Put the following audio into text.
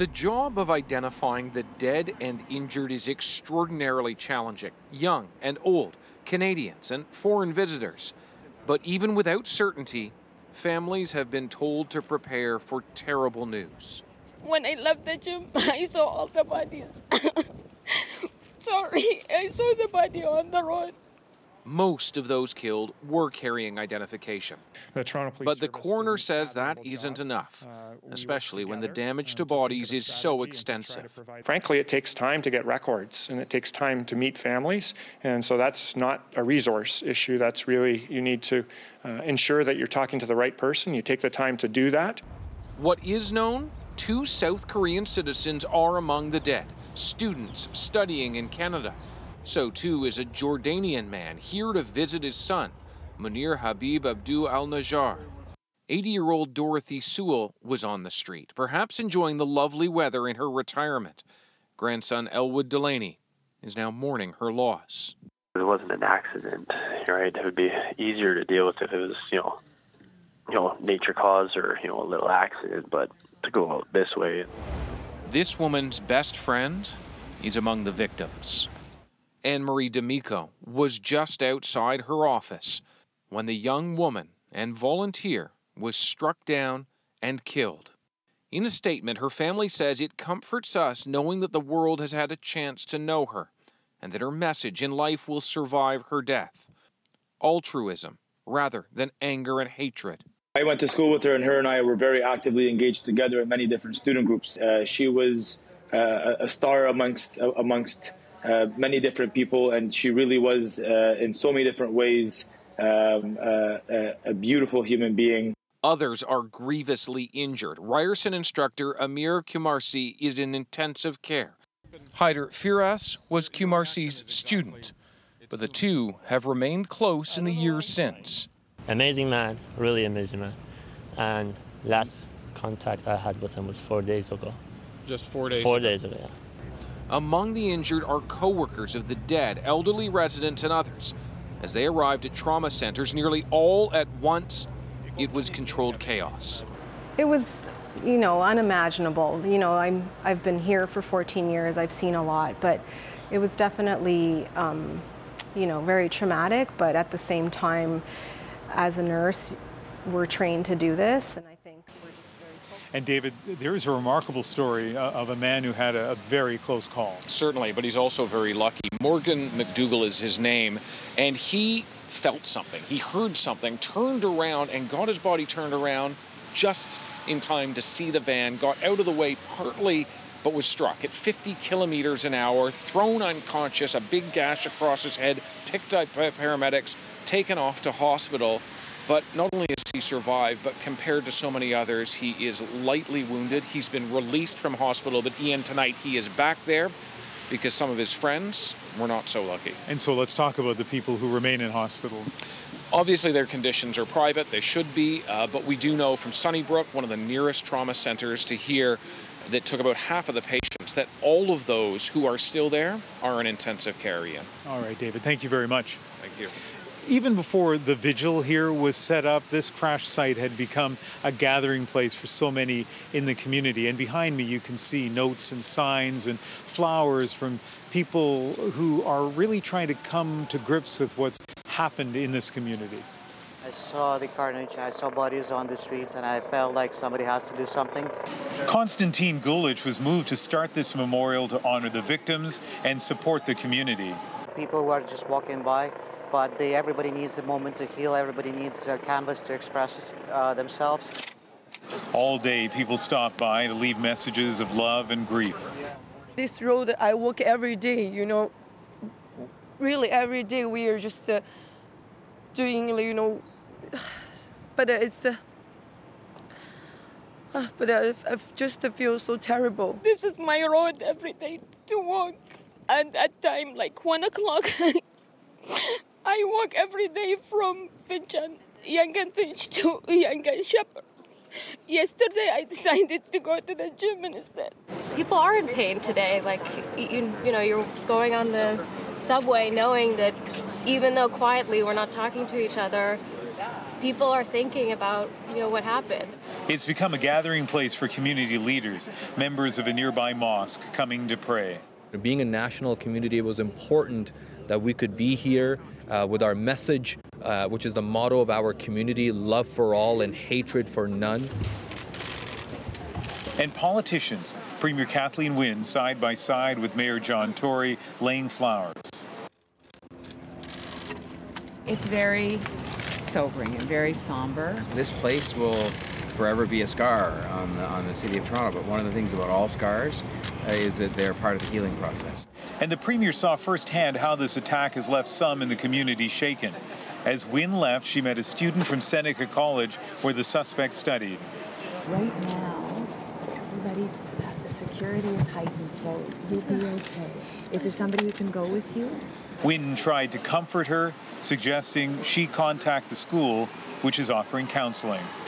The job of identifying the dead and injured is extraordinarily challenging. Young and old, Canadians and foreign visitors. But even without certainty, families have been told to prepare for terrible news. When I left the gym, I saw all the bodies. Sorry, I saw the body on the road. Most of those killed were carrying identification. The Toronto Police But the coroner says that isn't job. enough, Uh, we especially when the damage uh, to bodies a is so strategy and to try to extensive. Frankly, it takes time to get records and it takes time to meet families. And so that's not a resource issue. That's really, you need to uh, ensure that you're talking to the right person. You take the time to do that. What is known? Two South Korean citizens are among the dead, students studying in Canada. So too is a Jordanian man here to visit his son, Munir Habib Abdul Al Najjar. 80 year old Dorothy Sewell was on the street, perhaps enjoying the lovely weather in her retirement. Grandson Elwood Delaney is now mourning her loss. It wasn't an accident, right, it would be easier to deal with if it was, you know, you know, nature caused or you know a little accident. But to go out this way, This woman's best friend is among the victims. Anne Marie D'Amico was just outside her office when the young woman and volunteer was struck down and killed. In a statement, her family says it comforts us knowing that the world has had a chance to know her and that her message in life will survive her death. Altruism rather than anger and hatred. I went to school with her, and her and I were very actively engaged together in many different student groups. Uh, she was uh, a star amongst amongst uh, many different people, and she really was, uh, in so many different ways, um, uh, a, a beautiful human being. Others are grievously injured. Ryerson instructor Amir Kiumarsi is in intensive care. Hyder Firas was Kiumarsi's student, but the two have remained close in the years since. Amazing man, really amazing man. And last contact I had with him was four days ago. Just four days. Four days ago, yeah. Among the injured are co-workers of the dead, elderly residents, and others. As they arrived at trauma centers nearly all at once, it was controlled chaos. It was, you know, unimaginable. You know, I'm, I've been here for 14 years, I've seen a lot, but it was definitely, um, you know, very traumatic, but at the same time, as a nurse, we're trained to do this, And David, there is a remarkable story uh, of a man who had a, a very close call. Certainly, but he's also very lucky. Morgan McDougall is his name, and he felt something. He heard something, turned around, and got his body turned around just in time to see the van, got out of the way partly, but was struck at 50 kilometers an hour, thrown unconscious, a big gash across his head, picked up by paramedics, taken off to hospital. But not only has he survived, but compared to so many others, he is lightly wounded. He's been released from hospital, but Ian, tonight he is back there because some of his friends were not so lucky. And so let's talk about the people who remain in hospital. Obviously, their conditions are private, they should be, uh, but we do know from Sunnybrook, one of the nearest trauma centers to here, that took about half of the patients, that all of those who are still there are in intensive care, Ian. All right, David, thank you very much. Thank you. Even before the vigil here was set up, this crash site had become a gathering place for so many in the community. And behind me, you can see notes and signs and flowers from people who are really trying to come to grips with what's happened in this community. I saw the carnage, I saw bodies on the streets, and I felt like somebody has to do something. Konstantin Gulich was moved to start this memorial to honor the victims and support the community. People who are just walking by, but they, everybody needs a moment to heal, everybody needs a canvas to express uh, themselves. All day, people stop by to leave messages of love and grief. This road I walk every day, you know. Really, every day we are just uh, doing, you know, but it's. Uh, uh, but I, I just feel so terrible. This is my road every day to walk. And at time like one o'clock, I walk every day from Finchon, Yonge and Finch to Yangan Sheppard. Yesterday I decided to go to the gym instead. people are in pain today. Like you, you know, you're going on the subway knowing that even though quietly we're not talking to each other, people are thinking about, you know, what happened. It's become a gathering place for community leaders, members of a nearby mosque coming to pray. Being a national community, was important that we could be here uh, with our message, uh, which is the motto of our community love for all and hatred for none. And politicians, Premier Kathleen Wynne side by side with Mayor John Tory, laying flowers. It's very sobering and very somber. This place will forever be a scar on the, on the city of Toronto, but one of the things about all scars uh, is that they're part of the healing process. And the Premier saw firsthand how this attack has left some in the community shaken. As Wynne left, she met a student from Seneca College where the suspect studied. Right now, everybody's, the security is heightened, so you'll be okay. Is there somebody who can go with you? Wynne tried to comfort her, suggesting she contact the school, which is offering counseling.